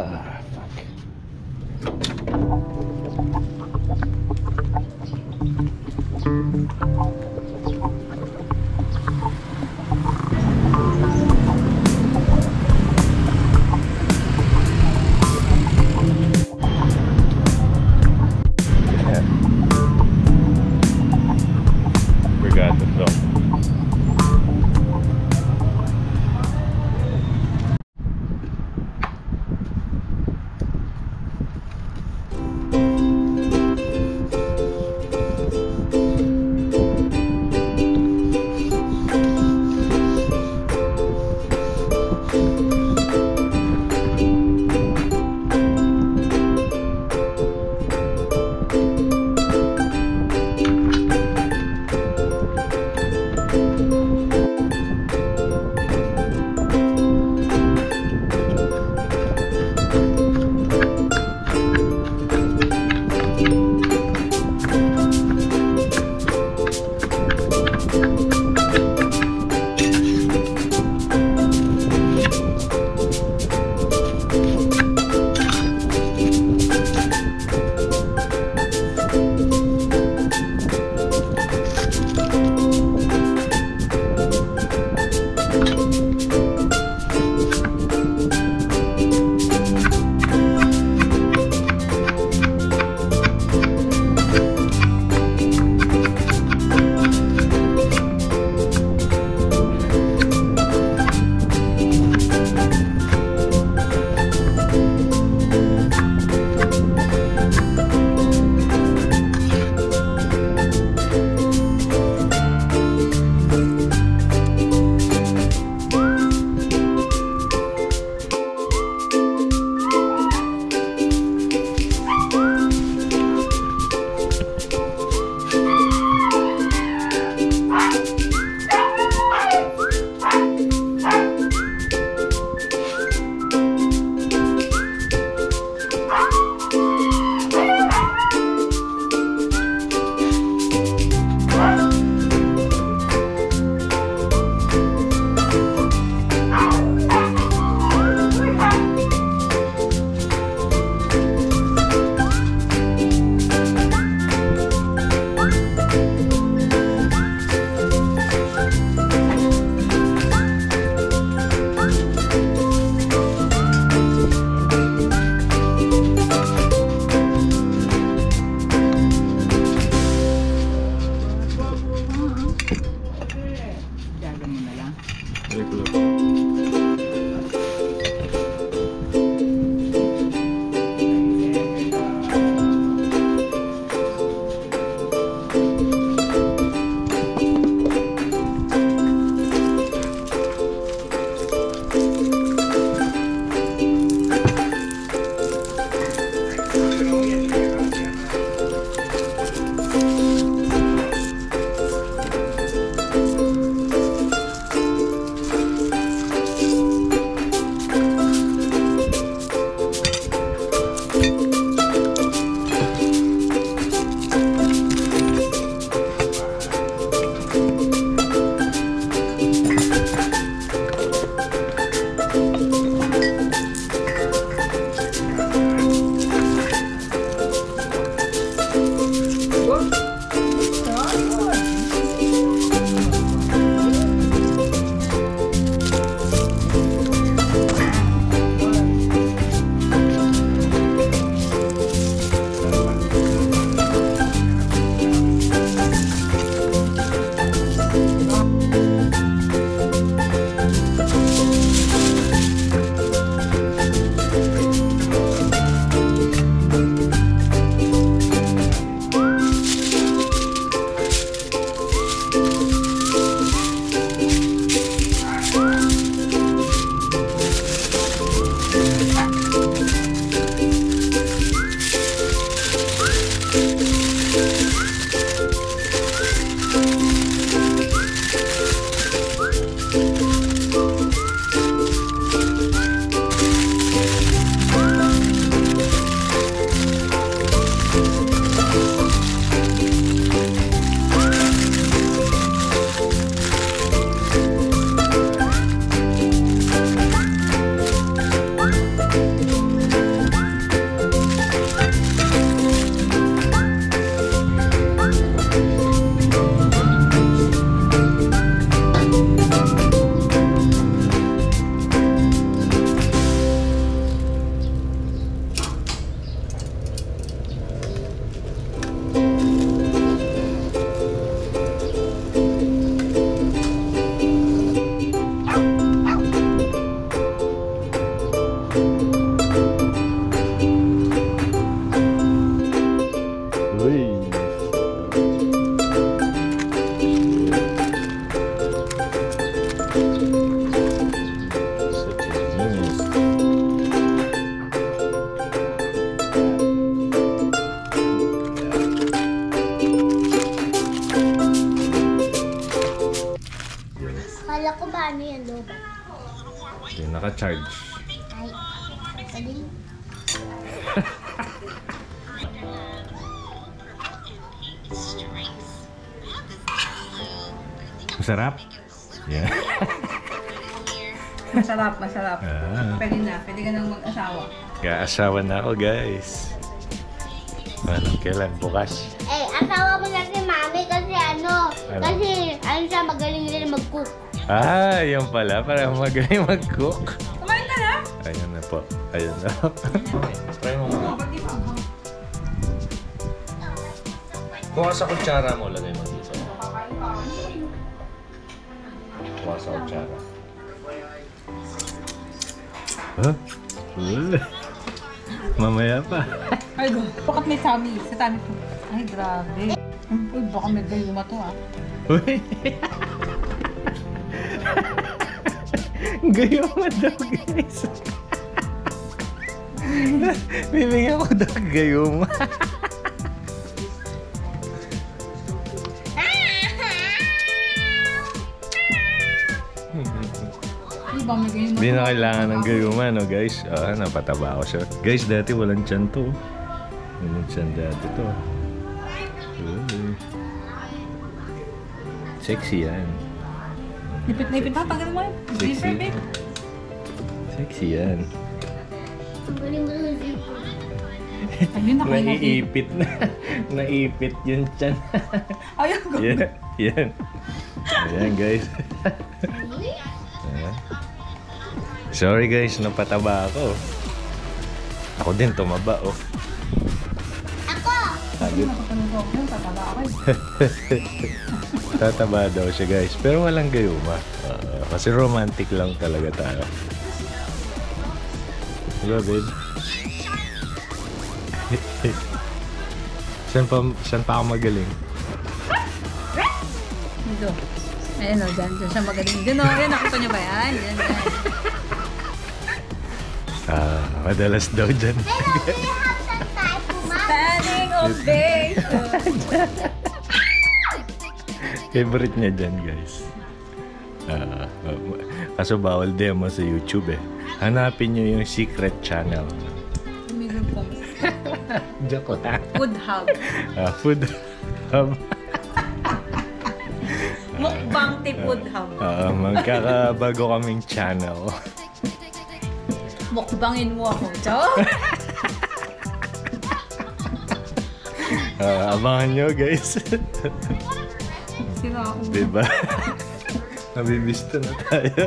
Ah, fuck. Kala ko ba ano yan, loba? Yung naka-charge. Masarap? Yeah. Masarap, masarap. Ah. Pwede na, pwede ka nang mag-asawa. Kaasawa na ako, guys. Ano, kailan? Bukas? Eh, asawa mo na si mami kasi ano, Ano? kasi ano siya magaling din mag-cook. Ah, yun pala. Para magaling mag-cook. Kumain ka na? Ayun na po. Ayun na. Try mo Kuha sa kutsara mo, lagay mo dito. Kuha sa kutsara. Huh? Mamaya pa. Ay. Bakit may tummy? Sa tummy ko. Ay, grabe. Uy, baka may gayuma to ah. Uy! Gayuma daw, guys. Bibigyan ko daw gayuma. Hindi na kailangan ng gayuma, no, guys? Ah, napataba ako siya. Guys, dati walang tiyan to. Walang tiyan dati to. Uy. Sexy yan. Nipit na ipit pa, tagal mo. Sexy. Zipper, babe. Sexy yan. Ayun. Naiipit na. Naipit yung tiyan. Ayun, go. yan. Yan. Ayan, guys. Sorry, guys. Napataba ako. Ako din, tumaba, oh. Ako! Nakapanood ako tataba ako eh. Tataba daw siya guys. Pero walang gayuma. Ah, kasi romantic lang talaga tayo. Diba babe? saan pa, saan pa ako magaling? Dito. Ayun o, dyan, dyan siya magaling. Dyan o, yan, nakita niyo ba yan? Yan, yan. Madalas daw dyan. Standing ovation. Favorite niya dyan guys. Ah, ah, kaso bawal demo sa YouTube eh. Hanapin niyo yung secret channel. Joke lang. Food hub. Ah, food hub. Mukbang ti food hub. Ah, magkakabago kaming channel. Mukbangin mo ako. Chow? Ah, abangan nyo guys. Sino ako? diba? Nabibista na tayo.